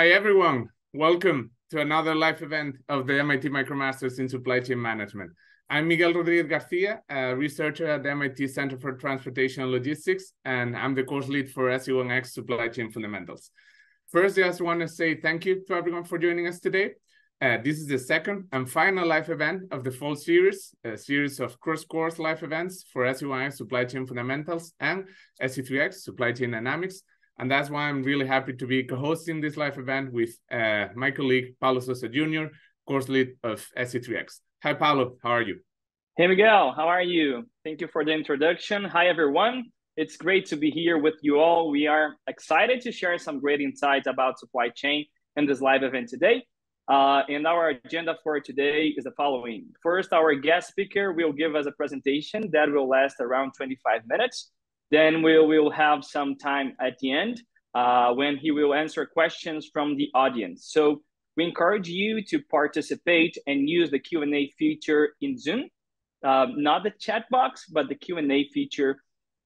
Hi, everyone. Welcome to another live event of the MIT MicroMasters in Supply Chain Management. I'm Miguel Rodriguez Garcia, a researcher at the MIT Center for Transportation and Logistics, and I'm the course lead for SC1X Supply Chain Fundamentals. First, I just want to say thank you to everyone for joining us today. Uh, this is the second and final live event of the fall series, a series of cross-course live events for SC1X Supply Chain Fundamentals and SC3X Supply Chain Dynamics, and that's why I'm really happy to be co-hosting this live event with uh, my colleague, Paulo Sousa Jr., course lead of SC3X. Hi, Paulo, how are you? Hey, Miguel, how are you? Thank you for the introduction. Hi, everyone. It's great to be here with you all. We are excited to share some great insights about supply chain in this live event today. Uh, and our agenda for today is the following. First, our guest speaker will give us a presentation that will last around 25 minutes. Then we will have some time at the end uh, when he will answer questions from the audience. So we encourage you to participate and use the Q&A feature in Zoom, uh, not the chat box, but the Q&A feature.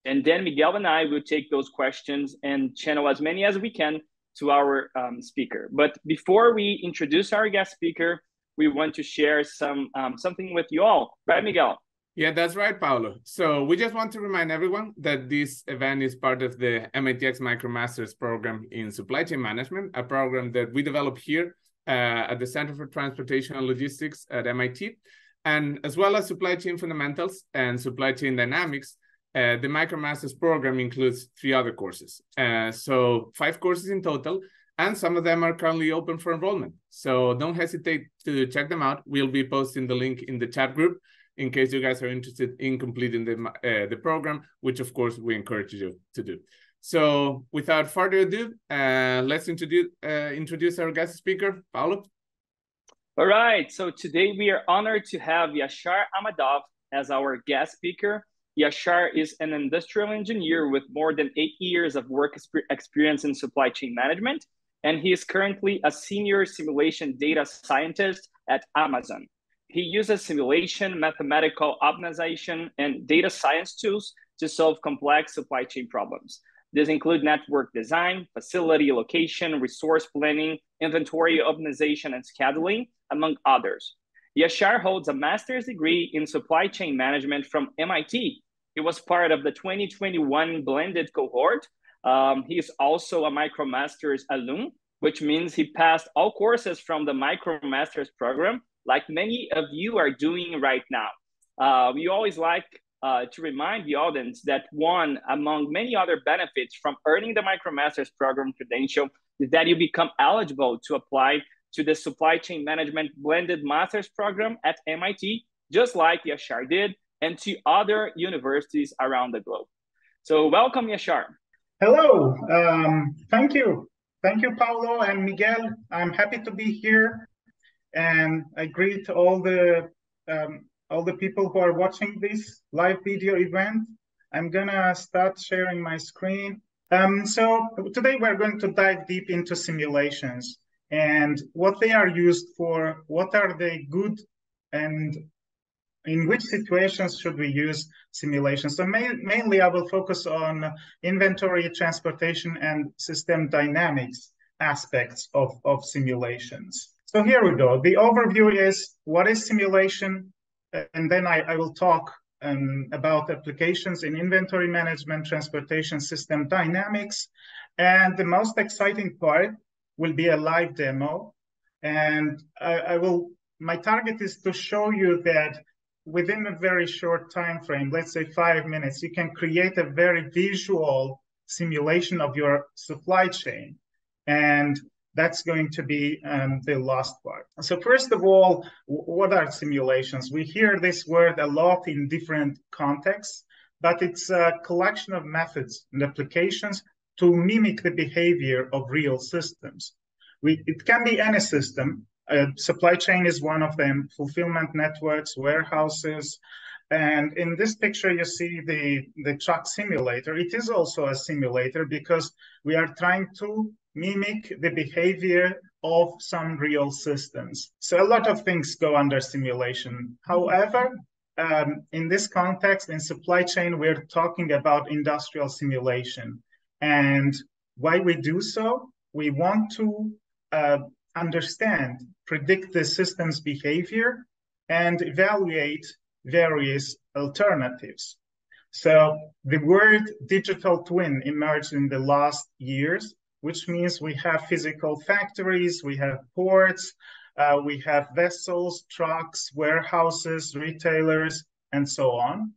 And then Miguel and I will take those questions and channel as many as we can to our um, speaker. But before we introduce our guest speaker, we want to share some um, something with you all, right, Miguel? Yeah, that's right, Paulo. So we just want to remind everyone that this event is part of the MITx MicroMasters program in supply chain management, a program that we develop here uh, at the Center for Transportation and Logistics at MIT. And as well as supply chain fundamentals and supply chain dynamics, uh, the MicroMasters program includes three other courses. Uh, so five courses in total, and some of them are currently open for enrollment. So don't hesitate to check them out. We'll be posting the link in the chat group in case you guys are interested in completing the, uh, the program, which of course we encourage you to do. So without further ado, uh, let's introduce, uh, introduce our guest speaker, Paulo. All right, so today we are honored to have Yashar Ahmadov as our guest speaker. Yashar is an industrial engineer with more than eight years of work experience in supply chain management, and he is currently a senior simulation data scientist at Amazon. He uses simulation, mathematical optimization, and data science tools to solve complex supply chain problems. These include network design, facility location, resource planning, inventory optimization, and scheduling, among others. Yashar holds a master's degree in supply chain management from MIT. He was part of the 2021 blended cohort. Um, he is also a MicroMasters alum, which means he passed all courses from the MicroMasters program like many of you are doing right now. Uh, we always like uh, to remind the audience that one among many other benefits from earning the MicroMasters program credential is that you become eligible to apply to the supply chain management blended master's program at MIT, just like Yashar did, and to other universities around the globe. So welcome, Yashar. Hello, um, thank you. Thank you, Paulo and Miguel. I'm happy to be here and I greet all the um, all the people who are watching this live video event. I'm gonna start sharing my screen. Um, so today we're going to dive deep into simulations and what they are used for, what are they good, and in which situations should we use simulations? So mainly I will focus on inventory, transportation, and system dynamics aspects of, of simulations. So here we go. The overview is what is simulation? And then I, I will talk um, about applications in inventory management, transportation system dynamics. And the most exciting part will be a live demo. And I, I will, my target is to show you that within a very short time frame, let's say five minutes, you can create a very visual simulation of your supply chain. And that's going to be um, the last part. So first of all, what are simulations? We hear this word a lot in different contexts, but it's a collection of methods and applications to mimic the behavior of real systems. We, it can be any system. Uh, supply chain is one of them, fulfillment networks, warehouses, and in this picture, you see the, the truck simulator. It is also a simulator because we are trying to mimic the behavior of some real systems. So a lot of things go under simulation. However, um, in this context, in supply chain, we're talking about industrial simulation. And why we do so? We want to uh, understand, predict the system's behavior, and evaluate various alternatives. So the word digital twin emerged in the last years, which means we have physical factories, we have ports, uh, we have vessels, trucks, warehouses, retailers, and so on.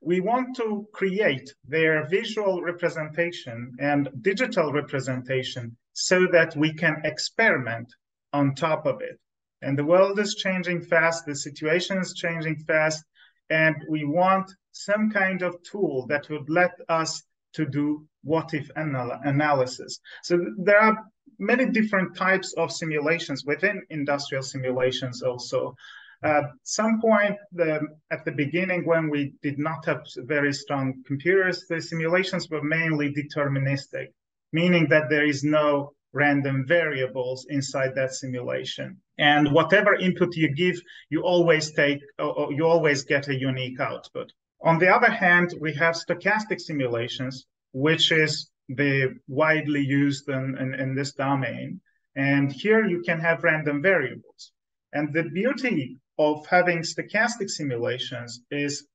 We want to create their visual representation and digital representation so that we can experiment on top of it. And the world is changing fast, the situation is changing fast, and we want some kind of tool that would let us to do what if anal analysis. So there are many different types of simulations within industrial simulations also. At some point the, at the beginning when we did not have very strong computers, the simulations were mainly deterministic, meaning that there is no random variables inside that simulation. And whatever input you give, you always take, or you always get a unique output. On the other hand, we have stochastic simulations, which is the widely used in, in, in this domain. And here you can have random variables. And the beauty of having stochastic simulations is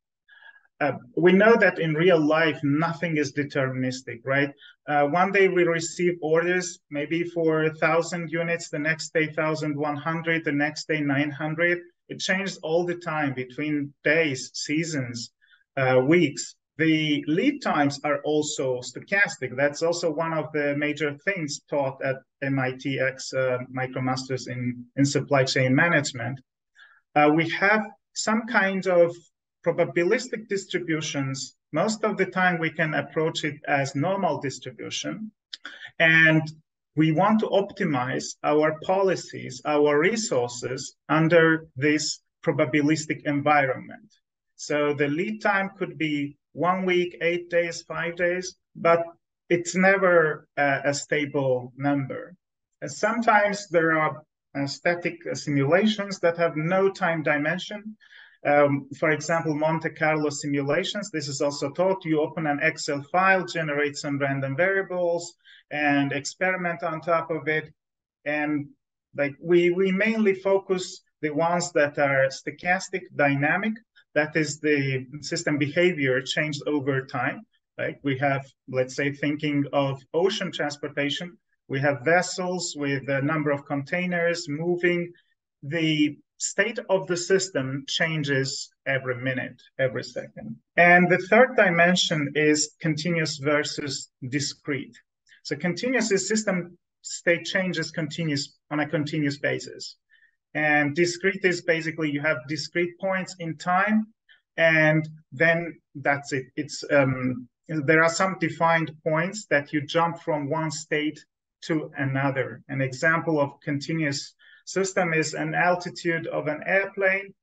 uh, we know that in real life nothing is deterministic right uh, one day we receive orders maybe for a thousand units the next day 1100 the next day 900 it changes all the time between days seasons uh, weeks the lead times are also stochastic that's also one of the major things taught at mitx uh, micromasters in, in supply chain management uh, we have some kind of probabilistic distributions, most of the time we can approach it as normal distribution. And we want to optimize our policies, our resources under this probabilistic environment. So the lead time could be one week, eight days, five days, but it's never a, a stable number. And sometimes there are uh, static simulations that have no time dimension. Um, for example, Monte Carlo simulations, this is also taught. You open an Excel file, generate some random variables, and experiment on top of it. And like we, we mainly focus the ones that are stochastic, dynamic. That is the system behavior changed over time. Right? We have, let's say, thinking of ocean transportation. We have vessels with a number of containers moving. The state of the system changes every minute, every second. And the third dimension is continuous versus discrete. So continuous is system state changes continuous on a continuous basis. And discrete is basically you have discrete points in time, and then that's it. It's um, there are some defined points that you jump from one state to another. An example of continuous system is an altitude of an airplane.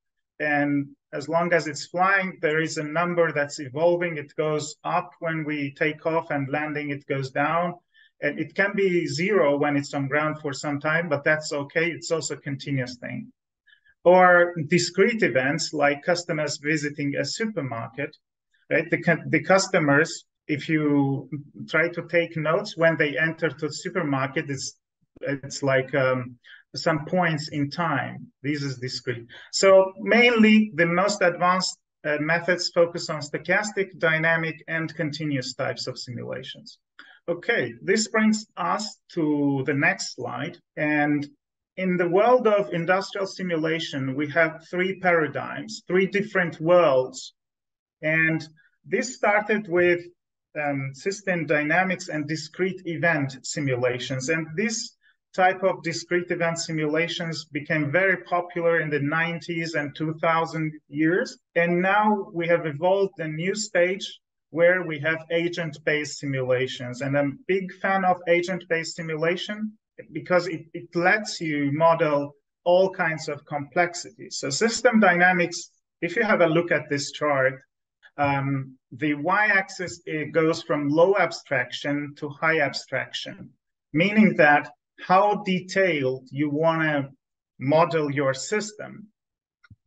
And as long as it's flying, there is a number that's evolving. It goes up when we take off and landing, it goes down. And it can be zero when it's on ground for some time, but that's okay. It's also a continuous thing. Or discrete events like customers visiting a supermarket, right? The, the customers, if you try to take notes when they enter to the supermarket, it's it's like um, some points in time. This is discrete. So mainly the most advanced uh, methods focus on stochastic, dynamic, and continuous types of simulations. Okay, this brings us to the next slide. And in the world of industrial simulation, we have three paradigms, three different worlds. And this started with um, system dynamics and discrete event simulations. And this type of discrete event simulations became very popular in the 90s and 2000 years. And now we have evolved a new stage where we have agent-based simulations. And I'm a big fan of agent-based simulation because it, it lets you model all kinds of complexities. So system dynamics, if you have a look at this chart, um, the y-axis goes from low abstraction to high abstraction, meaning that how detailed you want to model your system.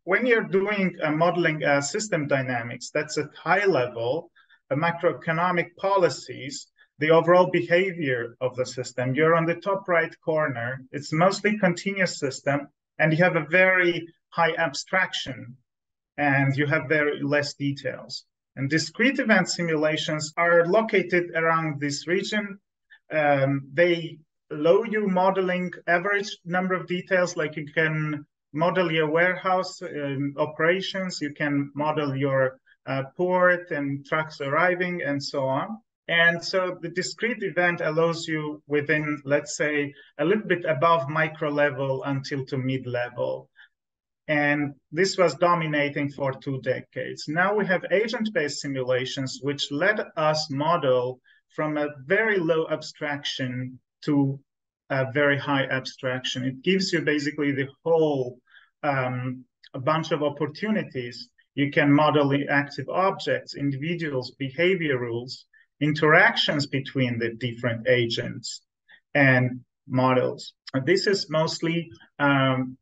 When you're doing a modeling uh, system dynamics, that's at high level, macroeconomic policies, the overall behavior of the system. You're on the top right corner. It's mostly continuous system, and you have a very high abstraction, and you have very less details. And discrete event simulations are located around this region. Um, they allow you modeling average number of details, like you can model your warehouse um, operations, you can model your port and trucks arriving and so on. And so the discrete event allows you within, let's say, a little bit above micro level until to mid level. And this was dominating for two decades. Now we have agent-based simulations, which let us model from a very low abstraction to a very high abstraction. It gives you basically the whole um, a bunch of opportunities. You can model active objects, individuals, behavior rules, interactions between the different agents and models. This is mostly um,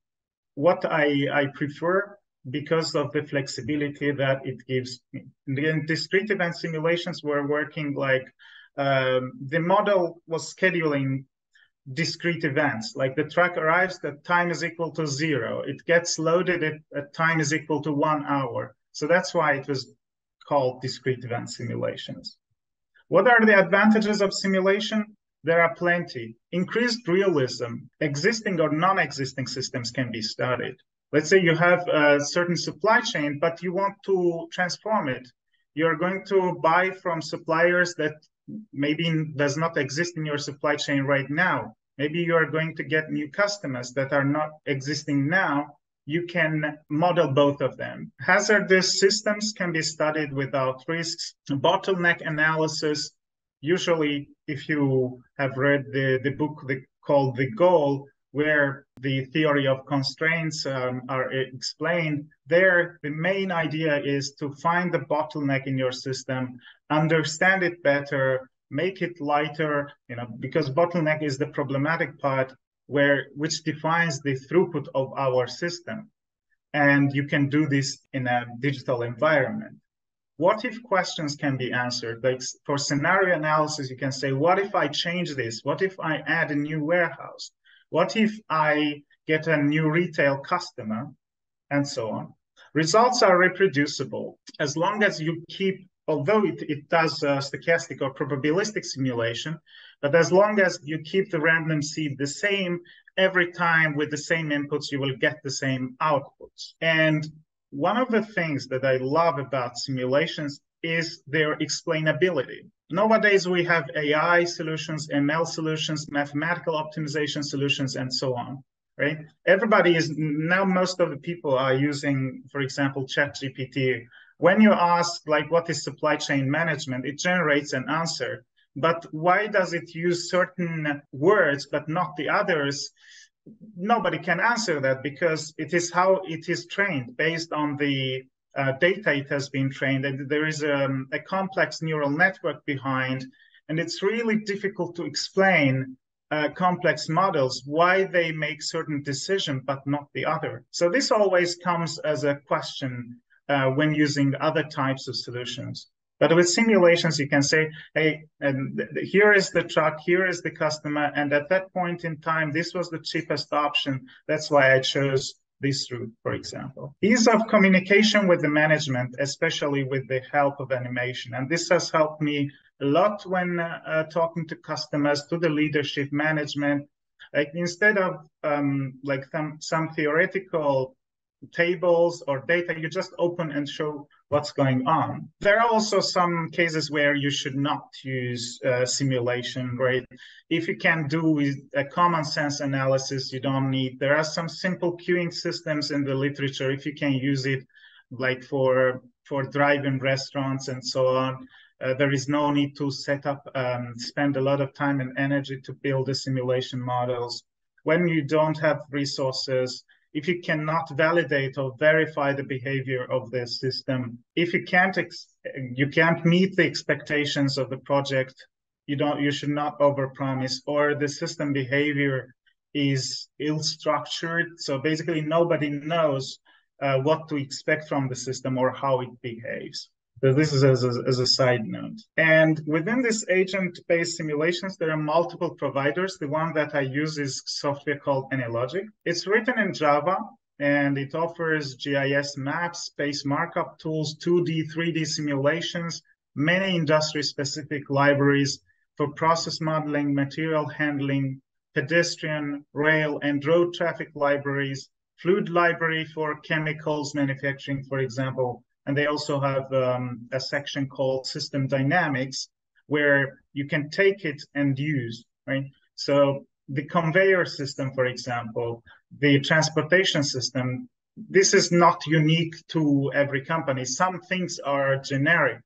what I, I prefer because of the flexibility that it gives me. In discrete event simulations, we're working like um, the model was scheduling discrete events, like the truck arrives, the time is equal to zero. It gets loaded at, at time is equal to one hour. So that's why it was called discrete event simulations. What are the advantages of simulation? There are plenty. Increased realism, existing or non-existing systems can be studied. Let's say you have a certain supply chain, but you want to transform it. You're going to buy from suppliers that maybe does not exist in your supply chain right now. Maybe you are going to get new customers that are not existing now you can model both of them. Hazardous systems can be studied without risks. Bottleneck analysis, usually if you have read the, the book the, called The Goal, where the theory of constraints um, are explained, there the main idea is to find the bottleneck in your system, understand it better, make it lighter, you know, because bottleneck is the problematic part where which defines the throughput of our system. And you can do this in a digital environment. What if questions can be answered? Like for scenario analysis, you can say, what if I change this? What if I add a new warehouse? What if I get a new retail customer? And so on. Results are reproducible as long as you keep although it, it does stochastic or probabilistic simulation, but as long as you keep the random seed the same, every time with the same inputs, you will get the same outputs. And one of the things that I love about simulations is their explainability. Nowadays, we have AI solutions, ML solutions, mathematical optimization solutions, and so on. Right? Everybody is now, most of the people are using, for example, ChatGPT when you ask like what is supply chain management it generates an answer. But why does it use certain words but not the others? Nobody can answer that because it is how it is trained based on the uh, data it has been trained. And there is um, a complex neural network behind and it's really difficult to explain uh, complex models why they make certain decision but not the other. So this always comes as a question uh, when using other types of solutions. But with simulations, you can say, hey, and here is the truck, here is the customer, and at that point in time, this was the cheapest option. That's why I chose this route, for example. Ease of communication with the management, especially with the help of animation. And this has helped me a lot when uh, talking to customers, to the leadership management. Like instead of um, like some, some theoretical tables or data, you just open and show what's going on. There are also some cases where you should not use uh, simulation, right? If you can do a common sense analysis, you don't need, there are some simple queuing systems in the literature. If you can use it like for, for drive-in restaurants and so on, uh, there is no need to set up, um, spend a lot of time and energy to build the simulation models. When you don't have resources, if you cannot validate or verify the behavior of the system, if you can't you can't meet the expectations of the project, you don't you should not overpromise, or the system behavior is ill-structured. So basically, nobody knows uh, what to expect from the system or how it behaves. This is as a, as a side note. And within this agent-based simulations, there are multiple providers. The one that I use is software called AnyLogic. It's written in Java and it offers GIS maps, space markup tools, 2D, 3D simulations, many industry-specific libraries for process modeling, material handling, pedestrian, rail, and road traffic libraries, fluid library for chemicals manufacturing, for example, and they also have um, a section called system dynamics where you can take it and use, right? So the conveyor system, for example, the transportation system, this is not unique to every company. Some things are generic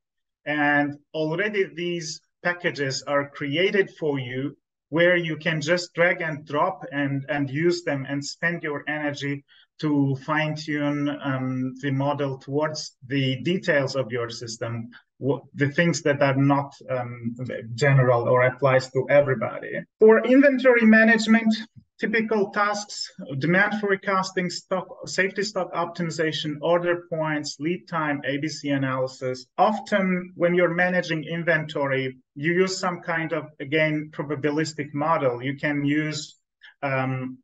and already these packages are created for you where you can just drag and drop and, and use them and spend your energy to fine tune um, the model towards the details of your system, the things that are not um, general or applies to everybody. For inventory management, typical tasks, demand forecasting, stock, safety stock optimization, order points, lead time, ABC analysis. Often when you're managing inventory, you use some kind of, again, probabilistic model. You can use um,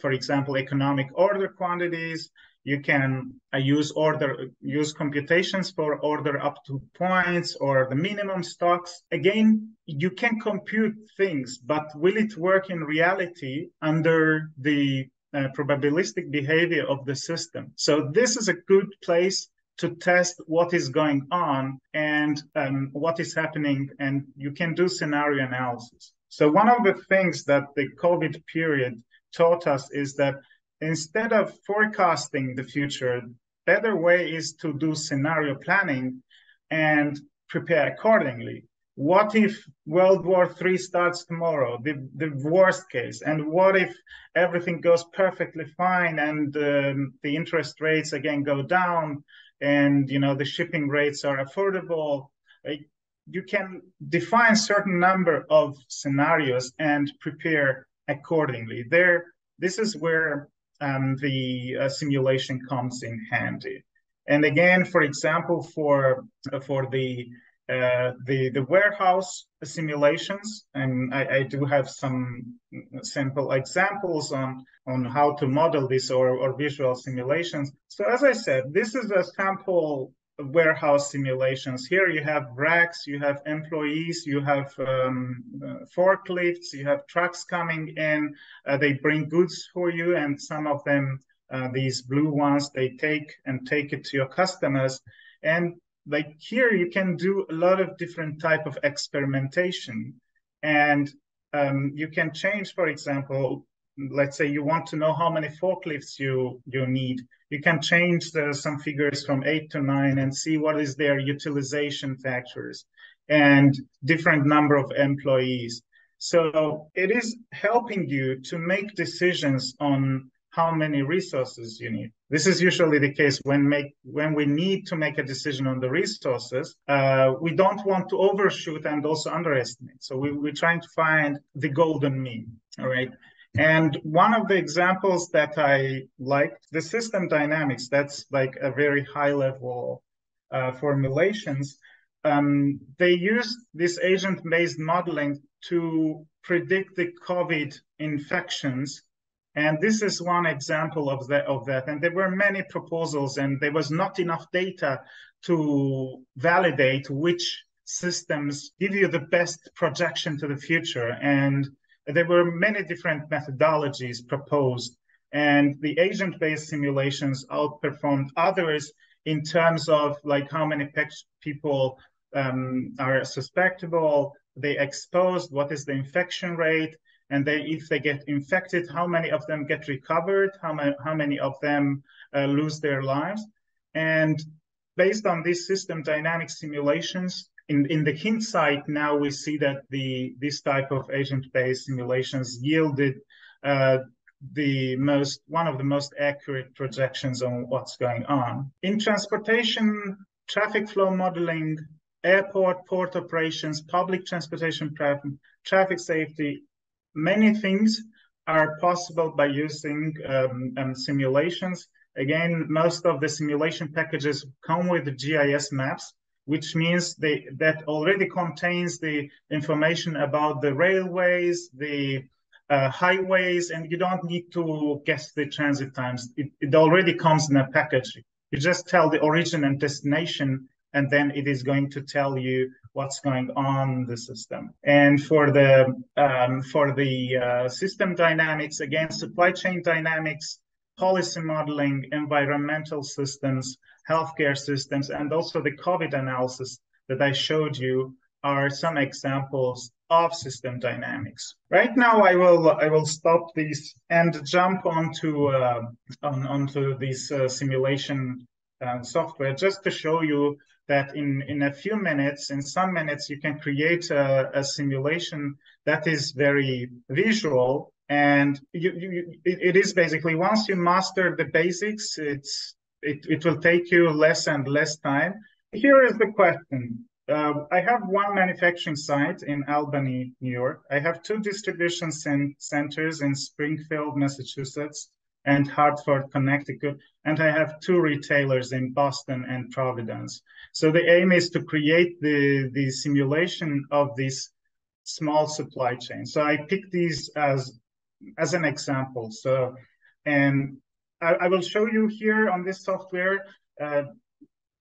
for example, economic order quantities. You can uh, use order use computations for order up to points or the minimum stocks. Again, you can compute things, but will it work in reality under the uh, probabilistic behavior of the system? So this is a good place to test what is going on and um, what is happening, and you can do scenario analysis. So one of the things that the COVID period taught us is that instead of forecasting the future, better way is to do scenario planning and prepare accordingly. What if World War III starts tomorrow, the, the worst case? And what if everything goes perfectly fine and um, the interest rates again go down and you know the shipping rates are affordable? You can define certain number of scenarios and prepare accordingly. There, this is where um, the uh, simulation comes in handy. And again, for example, for for the uh, the the warehouse simulations, and I, I, do have some simple examples on on how to model this or, or visual simulations. So as I said, this is a sample warehouse simulations. Here you have racks, you have employees, you have um, uh, forklifts, you have trucks coming in. Uh, they bring goods for you, and some of them, uh, these blue ones, they take and take it to your customers. And like here, you can do a lot of different type of experimentation, and um, you can change, for example, let's say you want to know how many forklifts you you need you can change the, some figures from eight to nine and see what is their utilization factors and different number of employees so it is helping you to make decisions on how many resources you need. This is usually the case when make when we need to make a decision on the resources. Uh, we don't want to overshoot and also underestimate. So we, we're trying to find the golden mean. All right. And one of the examples that I liked, the system dynamics, that's like a very high level uh, formulations. Um, they used this agent based modeling to predict the COVID infections. And this is one example of that, of that. And there were many proposals, and there was not enough data to validate which systems give you the best projection to the future. And there were many different methodologies proposed, and the agent-based simulations outperformed others in terms of like how many people um, are suspectable, they exposed, what is the infection rate, and they, if they get infected, how many of them get recovered, how, many, how many of them uh, lose their lives. And based on these system dynamic simulations, in, in the hindsight, now we see that the this type of agent-based simulations yielded uh, the most one of the most accurate projections on what's going on. In transportation traffic flow modeling airport port operations public transportation traffic safety many things are possible by using um, um, simulations. Again most of the simulation packages come with gis maps which means they, that already contains the information about the railways, the uh, highways, and you don't need to guess the transit times. It, it already comes in a package. You just tell the origin and destination, and then it is going to tell you what's going on in the system. And for the um, for the uh, system dynamics, again, supply chain dynamics, policy modeling, environmental systems, healthcare systems, and also the COVID analysis that I showed you are some examples of system dynamics. Right now, I will I will stop this and jump onto uh, on, onto this uh, simulation uh, software just to show you that in in a few minutes, in some minutes, you can create a, a simulation that is very visual and you, you, it is basically once you master the basics, it's it, it will take you less and less time. Here is the question uh, I have one manufacturing site in Albany, New York. I have two distribution centers in Springfield, Massachusetts, and Hartford, Connecticut. And I have two retailers in Boston and Providence. So the aim is to create the, the simulation of this small supply chain. So I pick these as, as an example. So, and I, I will show you here on this software uh,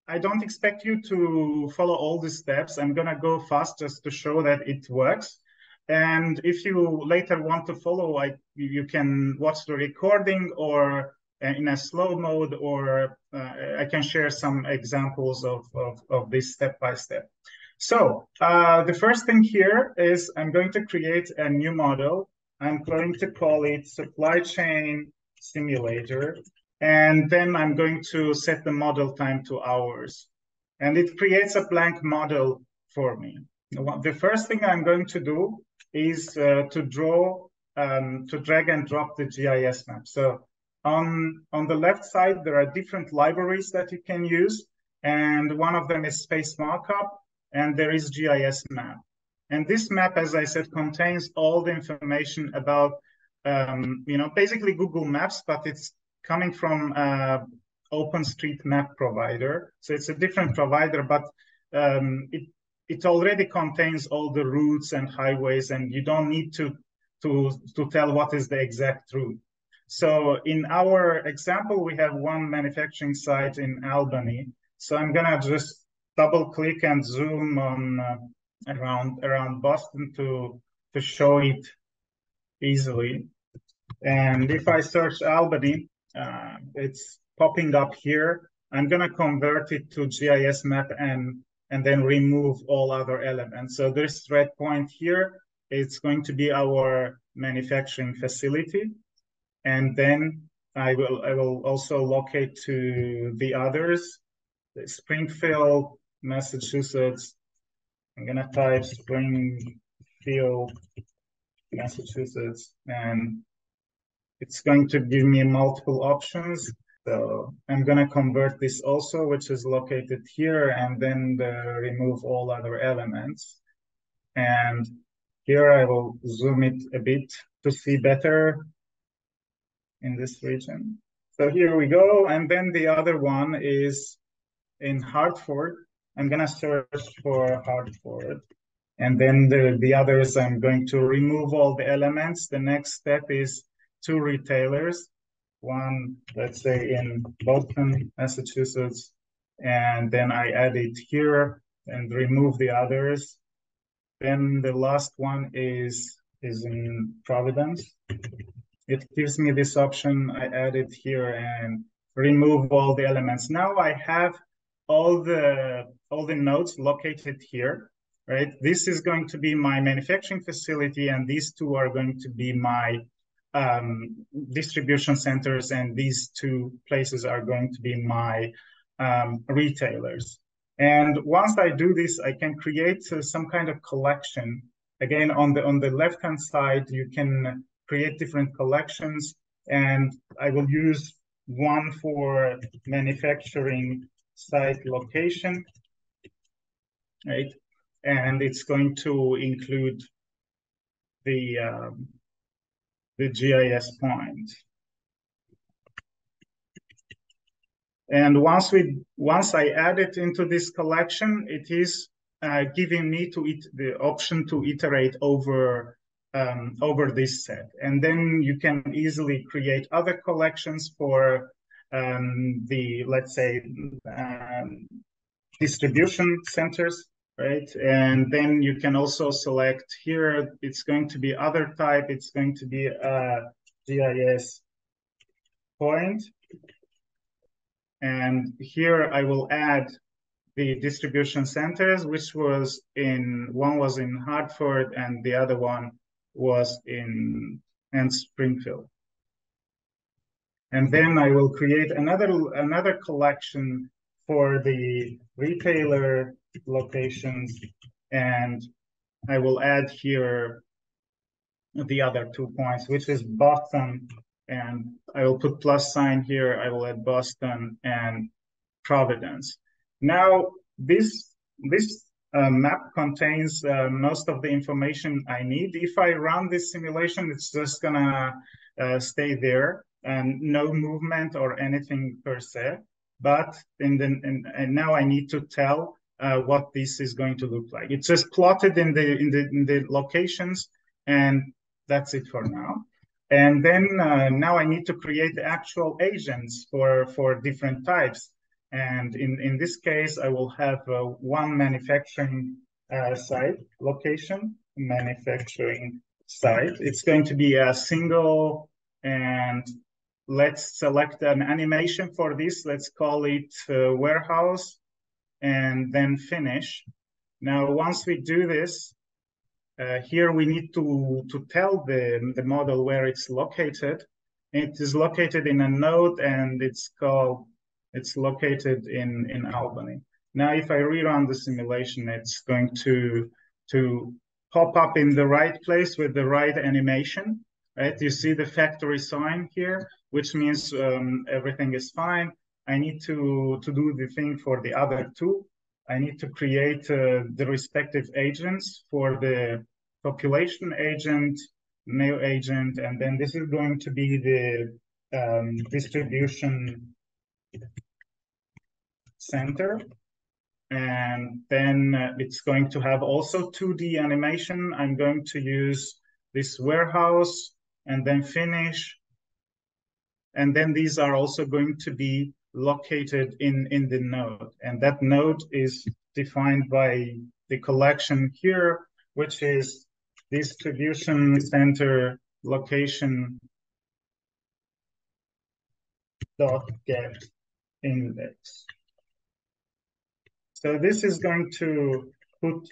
I don't expect you to follow all the steps. I'm gonna go fast just to show that it works. And if you later want to follow, I, you can watch the recording or uh, in a slow mode, or uh, I can share some examples of, of, of this step by step. So uh, the first thing here is I'm going to create a new model. I'm going to call it supply chain simulator. And then I'm going to set the model time to hours. And it creates a blank model for me. The first thing I'm going to do is uh, to draw, um, to drag and drop the GIS map. So on, on the left side, there are different libraries that you can use. And one of them is Space Markup, and there is GIS map. And this map, as I said, contains all the information about, um, you know, basically Google Maps, but it's coming from uh, OpenStreetMap provider. So it's a different provider, but um, it it already contains all the routes and highways, and you don't need to to to tell what is the exact route. So in our example, we have one manufacturing site in Albany. So I'm gonna just double click and zoom on uh, around around Boston to to show it easily. And if I search Albany, uh, it's popping up here. I'm going to convert it to GIS map and, and then remove all other elements. So this red point here, it's going to be our manufacturing facility. And then I will, I will also locate to the others, Springfield, Massachusetts. I'm going to type Springfield, Massachusetts, and it's going to give me multiple options. So I'm going to convert this also, which is located here, and then the remove all other elements. And here I will zoom it a bit to see better in this region. So here we go. And then the other one is in Hartford. I'm going to search for Hartford. And then the, the others, I'm going to remove all the elements. The next step is two retailers, one, let's say in Boston, Massachusetts, and then I add it here and remove the others. Then the last one is, is in Providence. It gives me this option. I add it here and remove all the elements. Now I have all the all the nodes located here, right? This is going to be my manufacturing facility, and these two are going to be my um, distribution centers, and these two places are going to be my um, retailers. And once I do this, I can create uh, some kind of collection. Again, on the on the left hand side, you can create different collections, and I will use one for manufacturing site location, right? And it's going to include the um, the GIS point. And once we once I add it into this collection, it is uh, giving me to it the option to iterate over um, over this set. And then you can easily create other collections for um, the, let's say, um, distribution centers, right? And then you can also select here, it's going to be other type, it's going to be a GIS point. And here I will add the distribution centers, which was in, one was in Hartford and the other one was in, and Springfield. And then I will create another, another collection for the retailer locations. And I will add here the other two points, which is Boston. And I will put plus sign here. I will add Boston and Providence. Now, this, this uh, map contains uh, most of the information I need. If I run this simulation, it's just gonna uh, stay there and no movement or anything per se. But in the, in, and now I need to tell uh, what this is going to look like. It's just plotted in the in the in the locations, and that's it for now. And then uh, now I need to create the actual agents for for different types. And in in this case, I will have uh, one manufacturing uh, site location, manufacturing site. It's going to be a single and let's select an animation for this. Let's call it uh, warehouse and then finish. Now, once we do this, uh, here we need to, to tell the, the model where it's located. It is located in a node and it's called, it's located in, in Albany. Now, if I rerun the simulation, it's going to, to pop up in the right place with the right animation, right? You see the factory sign here which means um, everything is fine. I need to, to do the thing for the other two. I need to create uh, the respective agents for the population agent, mail agent, and then this is going to be the um, distribution center. And then uh, it's going to have also 2D animation. I'm going to use this warehouse and then finish and then these are also going to be located in, in the node. And that node is defined by the collection here, which is distribution center location dot get index. So this is going to put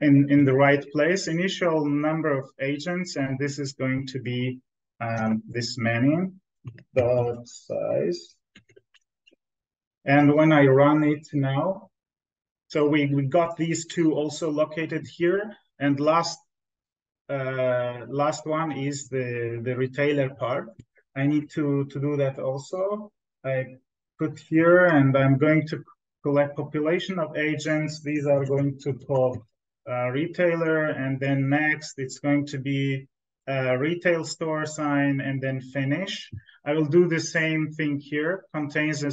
in, in the right place initial number of agents, and this is going to be um, this many dot size. And when I run it now, so we, we got these two also located here. And last uh, last one is the, the retailer part. I need to, to do that also. I put here and I'm going to collect population of agents. These are going to call uh, retailer and then next it's going to be a retail store sign and then finish. I will do the same thing here. Contains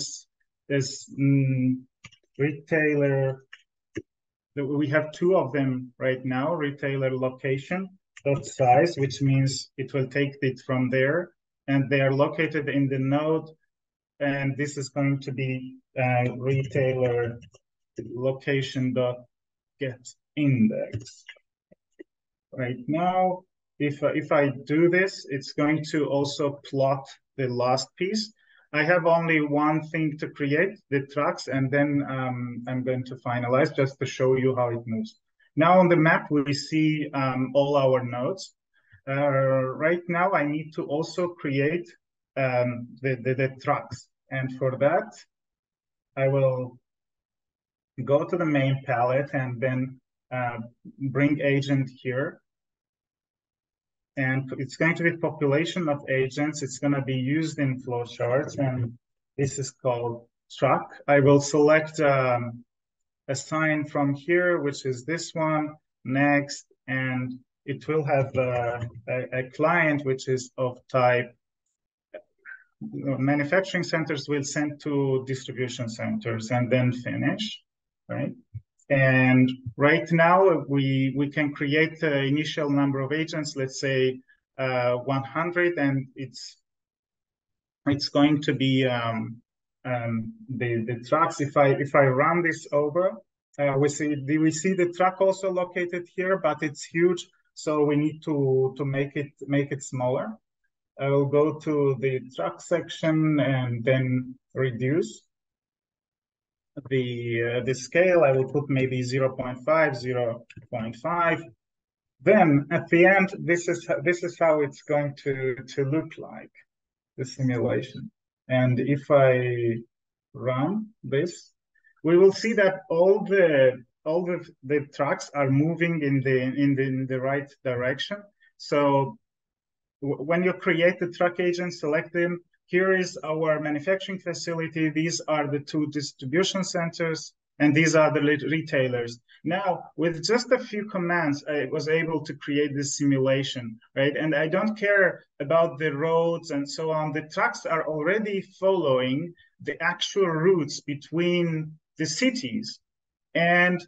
this, mm, retailer. We have two of them right now, retailer location dot size, which means it will take it from there. And they are located in the node. And this is going to be uh, retailer location dot get index. Right now, if, if I do this, it's going to also plot the last piece. I have only one thing to create, the trucks, and then um, I'm going to finalize just to show you how it moves. Now on the map, we see um, all our nodes. Uh, right now, I need to also create um, the, the, the trucks. And for that, I will go to the main palette and then uh, bring agent here and it's going to be population of agents. It's going to be used in flowcharts, and this is called truck. I will select um, a sign from here, which is this one, next, and it will have uh, a, a, client which is of type manufacturing centers will send to distribution centers and then finish, right? And right now we we can create the initial number of agents, let's say uh, 100, and it's it's going to be um, um, the the trucks. If I if I run this over, uh, we see we see the truck also located here, but it's huge, so we need to to make it make it smaller. I will go to the truck section and then reduce the uh, the scale. I will put maybe 0 0.5, 0 0.5. Then at the end, this is this is how it's going to to look like the simulation. And if I run this, we will see that all the all the, the trucks are moving in the in the in the right direction. So when you create the truck agent, select them. Here is our manufacturing facility. These are the two distribution centers, and these are the retailers. Now, with just a few commands, I was able to create this simulation, right? And I don't care about the roads and so on. The trucks are already following the actual routes between the cities. And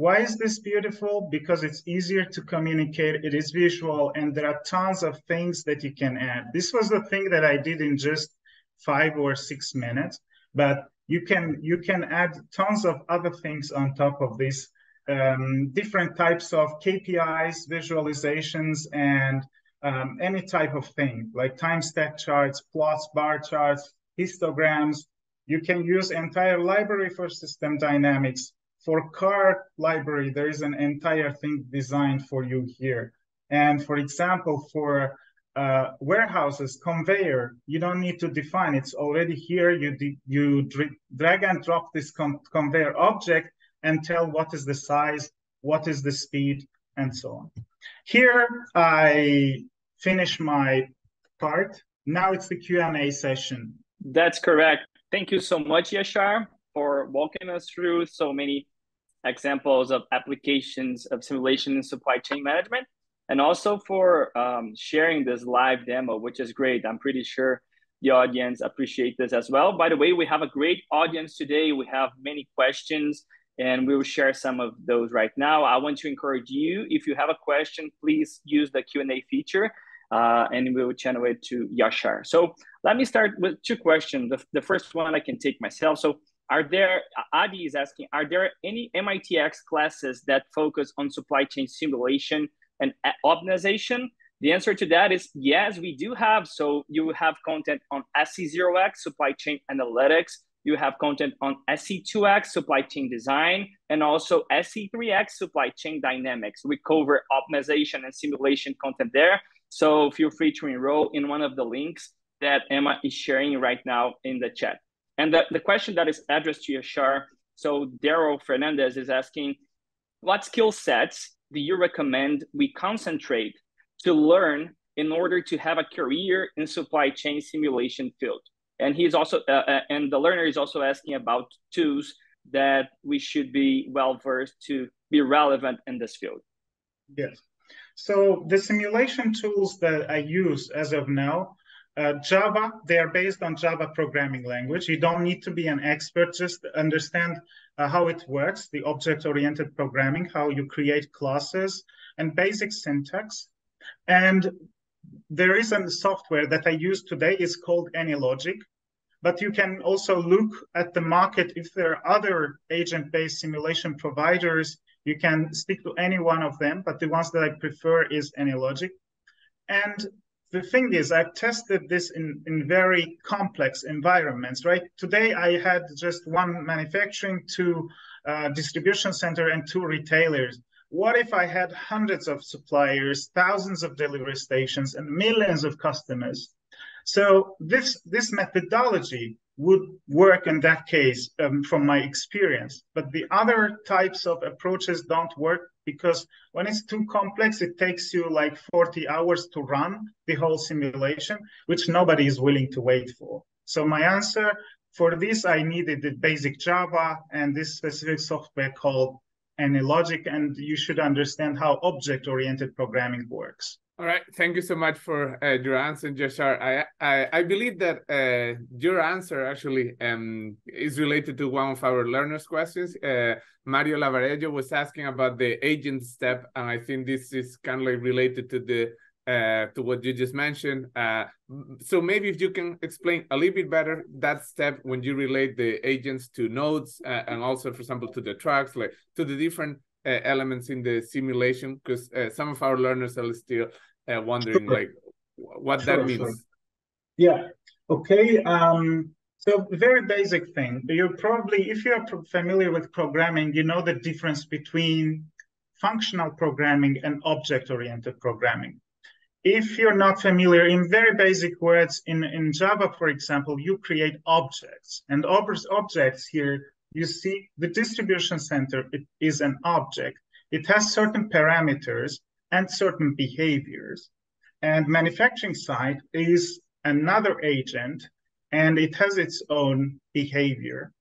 why is this beautiful? Because it's easier to communicate, it is visual, and there are tons of things that you can add. This was the thing that I did in just five or six minutes, but you can you can add tons of other things on top of this, um, different types of KPIs, visualizations, and um, any type of thing like time stack charts, plots, bar charts, histograms. You can use entire library for system dynamics for car library, there is an entire thing designed for you here. And for example, for uh, warehouses, conveyor, you don't need to define. It's already here. You you drag and drop this conveyor object and tell what is the size, what is the speed, and so on. Here I finish my part. Now it's the Q&A session. That's correct. Thank you so much, Yashar, for walking us through so many examples of applications of simulation in supply chain management, and also for um, sharing this live demo, which is great. I'm pretty sure the audience appreciate this as well. By the way, we have a great audience today. We have many questions and we will share some of those right now. I want to encourage you, if you have a question, please use the Q&A feature uh, and we will channel it to Yashar. So let me start with two questions. The, the first one I can take myself. So are there, Adi is asking, are there any MITx classes that focus on supply chain simulation and optimization? The answer to that is yes, we do have. So you have content on SC0X, supply chain analytics. You have content on SC2X, supply chain design, and also SC3X, supply chain dynamics. We cover optimization and simulation content there. So feel free to enroll in one of the links that Emma is sharing right now in the chat. And the, the question that is addressed to Yashar, so Daryl Fernandez is asking, what skill sets do you recommend we concentrate to learn in order to have a career in supply chain simulation field? And he's also, uh, uh, and the learner is also asking about tools that we should be well versed to be relevant in this field. Yes. So the simulation tools that I use as of now uh, Java, they are based on Java programming language. You don't need to be an expert, just understand uh, how it works, the object-oriented programming, how you create classes, and basic syntax. And there is a software that I use today, is called AnyLogic, but you can also look at the market. If there are other agent-based simulation providers, you can stick to any one of them, but the ones that I prefer is AnyLogic. And the thing is, I've tested this in, in very complex environments, right? Today, I had just one manufacturing, two uh, distribution center, and two retailers. What if I had hundreds of suppliers, thousands of delivery stations, and millions of customers? So this, this methodology would work in that case um, from my experience. But the other types of approaches don't work because when it's too complex, it takes you like 40 hours to run the whole simulation, which nobody is willing to wait for. So my answer for this, I needed the basic Java and this specific software called AnyLogic, and you should understand how object-oriented programming works. All right, thank you so much for uh, your answer, Yashar. I, I, I believe that uh, your answer actually um, is related to one of our learners' questions. Uh, Mario Lavarejo was asking about the agent step, and I think this is kind of like related to the uh, to what you just mentioned. Uh, so maybe if you can explain a little bit better that step when you relate the agents to nodes uh, and also, for example, to the tracks, like to the different elements in the simulation, because some of our learners are still uh, wondering sure. like what sure, that means. Sure. Yeah. Okay. Um, so very basic thing. You probably, if you're familiar with programming, you know the difference between functional programming and object-oriented programming. If you're not familiar, in very basic words, in, in Java, for example, you create objects. And ob objects here, you see the distribution center it is an object. It has certain parameters and certain behaviors. And manufacturing side is another agent and it has its own behavior.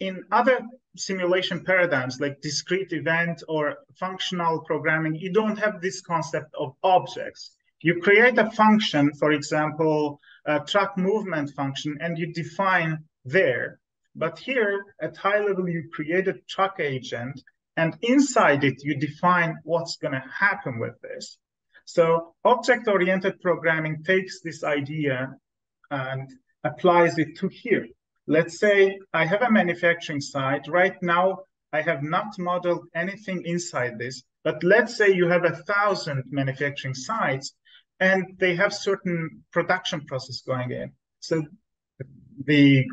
In other simulation paradigms like discrete event or functional programming, you don't have this concept of objects. You create a function, for example, a truck movement function, and you define there. But here at high level, you create a truck agent and inside it, you define what's going to happen with this. So object-oriented programming takes this idea and applies it to here. Let's say I have a manufacturing site. Right now, I have not modeled anything inside this, but let's say you have a thousand manufacturing sites and they have certain production process going in. So the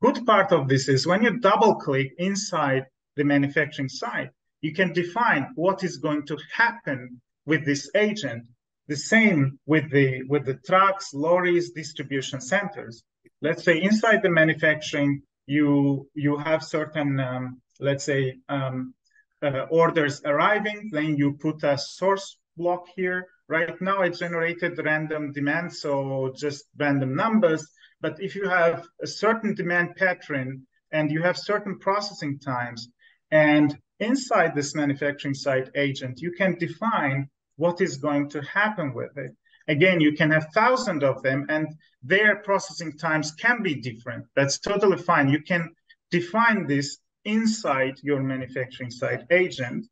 good part of this is when you double click inside the manufacturing site, you can define what is going to happen with this agent. The same with the with the trucks, lorries, distribution centers. Let's say inside the manufacturing, you you have certain um, let's say um, uh, orders arriving. Then you put a source block here. Right now, it generated random demand, so just random numbers. But if you have a certain demand pattern and you have certain processing times, and inside this manufacturing site agent, you can define what is going to happen with it. Again, you can have thousands of them and their processing times can be different. That's totally fine. You can define this inside your manufacturing site agent.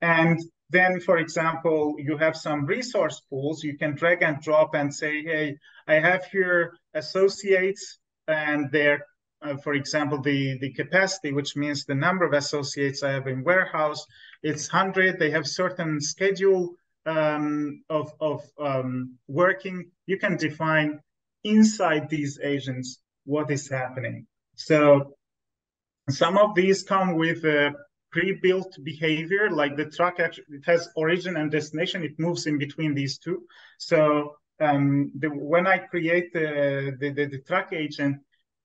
And then, for example, you have some resource pools. You can drag and drop and say, hey, I have here associates and their uh, for example, the, the capacity, which means the number of associates I have in warehouse, it's 100. They have certain schedule um, of, of um, working. You can define inside these agents what is happening. So some of these come with a pre-built behavior, like the truck actually it has origin and destination. It moves in between these two. So um, the, when I create the, the, the, the truck agent,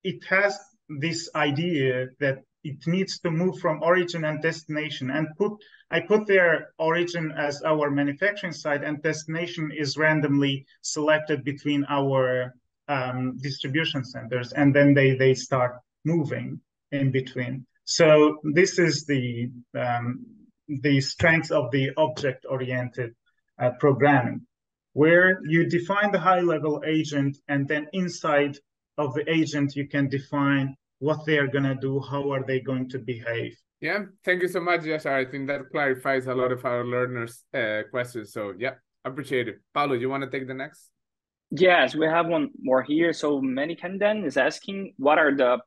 it has this idea that it needs to move from origin and destination. And put i put their origin as our manufacturing site and destination is randomly selected between our um, distribution centers and then they they start moving in between. So this is the um, the strength of the object oriented uh, programming where you define the high level agent and then inside of the agent, you can define what they are going to do, how are they going to behave. Yeah, thank you so much, Yashar. I think that clarifies a lot of our learners' uh, questions. So, yeah, appreciate it. Paulo, you want to take the next? Yes, we have one more here. So, Manikandan is asking what are the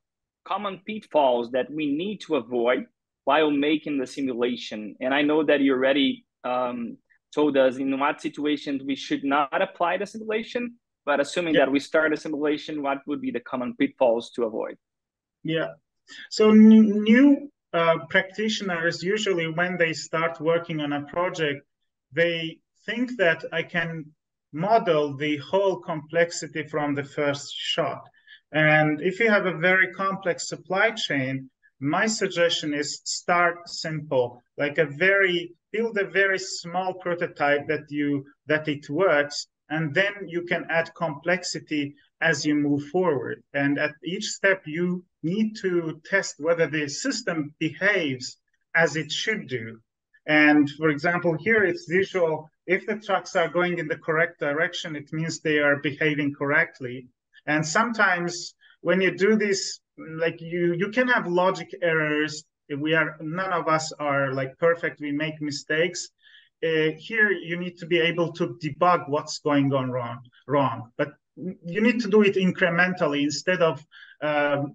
common pitfalls that we need to avoid while making the simulation? And I know that you already um, told us in what situations we should not apply the simulation, but assuming yeah. that we start a simulation, what would be the common pitfalls to avoid? Yeah. So new uh, practitioners usually when they start working on a project, they think that I can model the whole complexity from the first shot. And if you have a very complex supply chain, my suggestion is start simple, like a very build a very small prototype that you that it works and then you can add complexity as you move forward. And at each step, you need to test whether the system behaves as it should do. And for example, here it's visual. If the trucks are going in the correct direction, it means they are behaving correctly. And sometimes when you do this, like you, you can have logic errors. We are none of us are like perfect. We make mistakes. Uh, here you need to be able to debug what's going on wrong. Wrong, but you need to do it incrementally instead of um,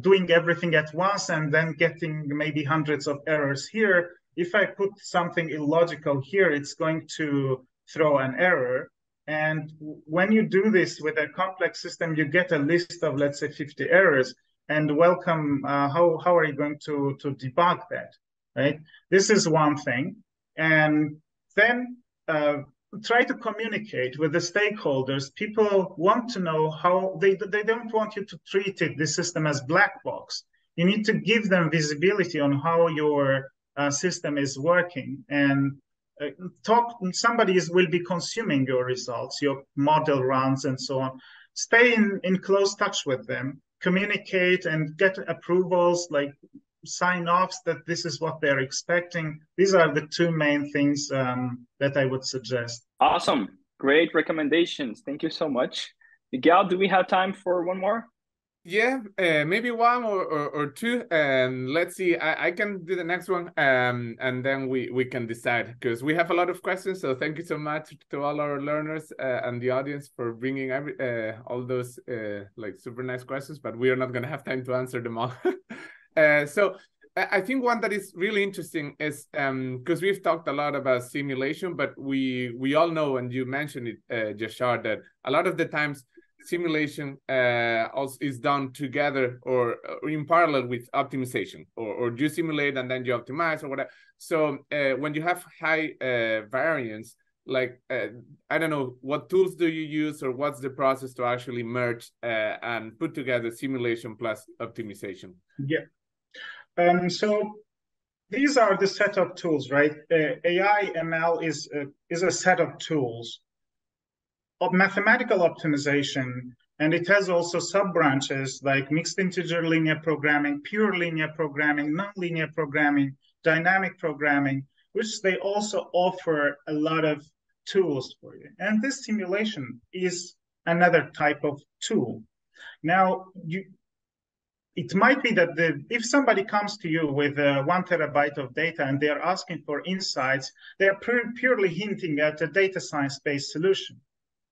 doing everything at once and then getting maybe hundreds of errors here if I put something illogical here, it's going to throw an error. And when you do this with a complex system, you get a list of, let's say, 50 errors. And welcome, uh, how, how are you going to, to debug that, right? This is one thing. And then uh, try to communicate with the stakeholders. People want to know how, they, they don't want you to treat it, this system as black box. You need to give them visibility on how your uh, system is working and uh, talk somebody is, will be consuming your results your model runs and so on stay in, in close touch with them communicate and get approvals like sign offs that this is what they're expecting these are the two main things um, that i would suggest awesome great recommendations thank you so much miguel do we have time for one more yeah, uh, maybe one or, or, or two. And let's see, I, I can do the next one um, and then we, we can decide because we have a lot of questions. So thank you so much to all our learners uh, and the audience for bringing every uh, all those uh, like super nice questions, but we are not going to have time to answer them all. uh, so I think one that is really interesting is because um, we've talked a lot about simulation, but we we all know, and you mentioned it, uh, Yashar, that a lot of the times simulation uh, also is done together or, or, in parallel with optimization or, or you simulate and then you optimize or whatever. So uh, when you have high uh, variance like uh, i don't know what tools do you use or what's the process to actually merge uh, and put together simulation plus optimization? Yeah um, so these are the set of tools right uh, ai ml is is a set of tools of mathematical optimization, and it has also sub-branches like mixed integer linear programming, pure linear programming, non-linear programming, dynamic programming, which they also offer a lot of tools for you. And this simulation is another type of tool. Now, you, it might be that the, if somebody comes to you with uh, one terabyte of data and they're asking for insights, they're purely hinting at a data science-based solution.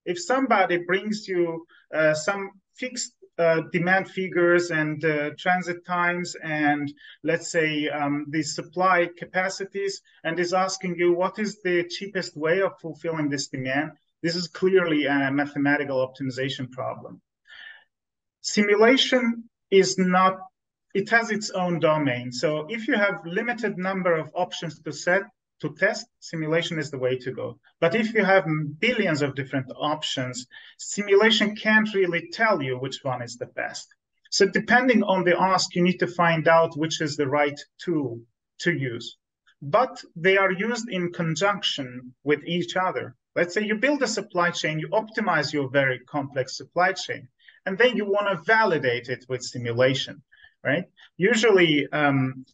If somebody brings you uh, some fixed uh, demand figures and uh, transit times and let's say um, the supply capacities and is asking you what is the cheapest way of fulfilling this demand this is clearly a mathematical optimization problem. Simulation is not it has its own domain so if you have limited number of options to set to test, simulation is the way to go. But if you have billions of different options, simulation can't really tell you which one is the best. So depending on the ask, you need to find out which is the right tool to use. But they are used in conjunction with each other. Let's say you build a supply chain, you optimize your very complex supply chain, and then you want to validate it with simulation, right? Usually, um,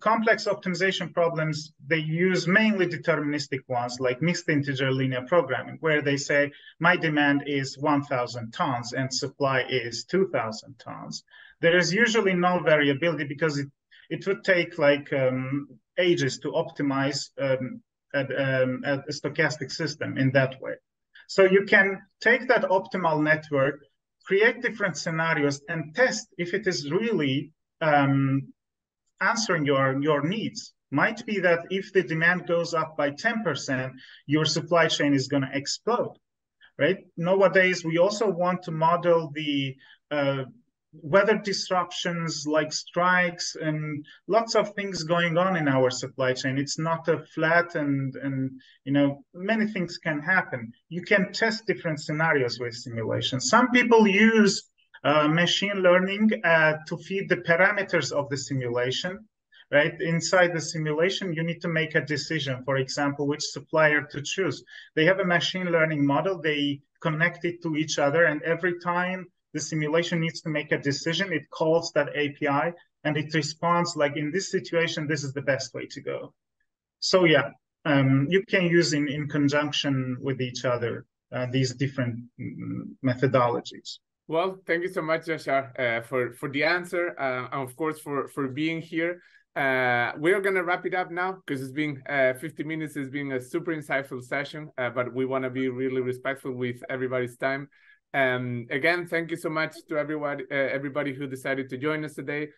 complex optimization problems, they use mainly deterministic ones like mixed integer linear programming, where they say my demand is 1,000 tons and supply is 2,000 tons. There is usually no variability because it, it would take like um, ages to optimize um, a, um, a stochastic system in that way. So you can take that optimal network, create different scenarios, and test if it is really um, answering your, your needs. Might be that if the demand goes up by 10%, your supply chain is going to explode, right? Nowadays, we also want to model the uh, weather disruptions like strikes and lots of things going on in our supply chain. It's not a flat and and you know many things can happen. You can test different scenarios with simulation. Some people use uh, machine learning uh, to feed the parameters of the simulation right? Inside the simulation, you need to make a decision, for example, which supplier to choose. They have a machine learning model, they connect it to each other, and every time the simulation needs to make a decision, it calls that API and it responds like in this situation, this is the best way to go. so yeah, um, you can use in, in conjunction with each other uh, these different mm, methodologies. Well, thank you so much, Yashar, uh, for for the answer, uh, and of course for for being here. Uh, we're gonna wrap it up now because it's been uh, 50 minutes. It's been a super insightful session, uh, but we want to be really respectful with everybody's time. Um, again, thank you so much to everybody uh, everybody who decided to join us today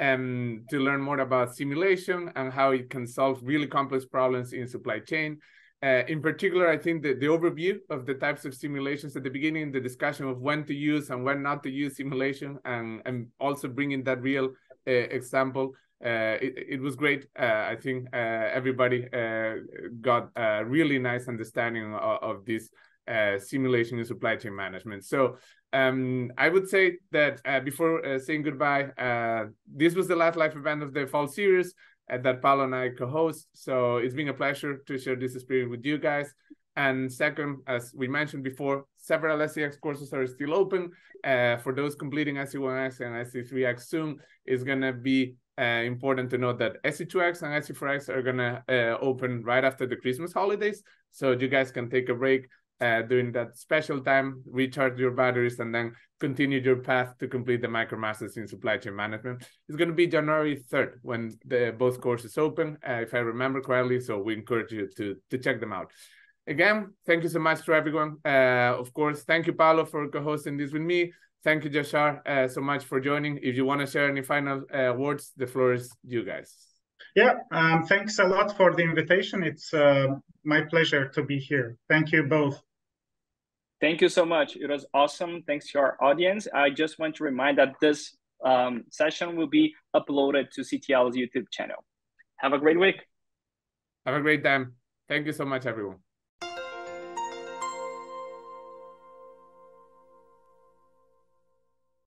um, to learn more about simulation and how it can solve really complex problems in supply chain. Uh, in particular, I think that the overview of the types of simulations at the beginning, the discussion of when to use and when not to use simulation, and, and also bringing that real uh, example, uh, it, it, was great. Uh, I think uh, everybody uh, got a really nice understanding of, of this simulation in supply chain management. So um, I would say that before saying goodbye, this was the last live event of the fall series that Paulo and I co-host. So it's been a pleasure to share this experience with you guys. And second, as we mentioned before, several SCX courses are still open. Uh, for those completing SC1X and SC3X soon, it's going to be uh, important to note that SC2X and SC4X are going to uh, open right after the Christmas holidays. So you guys can take a break uh, during that special time, recharge your batteries, and then continue your path to complete the MicroMasters in Supply Chain Management. It's going to be January 3rd when the both courses open, uh, if I remember correctly. So we encourage you to, to check them out. Again, thank you so much to everyone. Uh, of course, thank you, Paulo, for co-hosting this with me. Thank you, Yashar, uh, so much for joining. If you want to share any final uh, words, the floor is you guys. Yeah, um, thanks a lot for the invitation. It's uh, my pleasure to be here. Thank you both. Thank you so much. It was awesome. Thanks to our audience. I just want to remind that this um, session will be uploaded to CTL's YouTube channel. Have a great week. Have a great time. Thank you so much, everyone.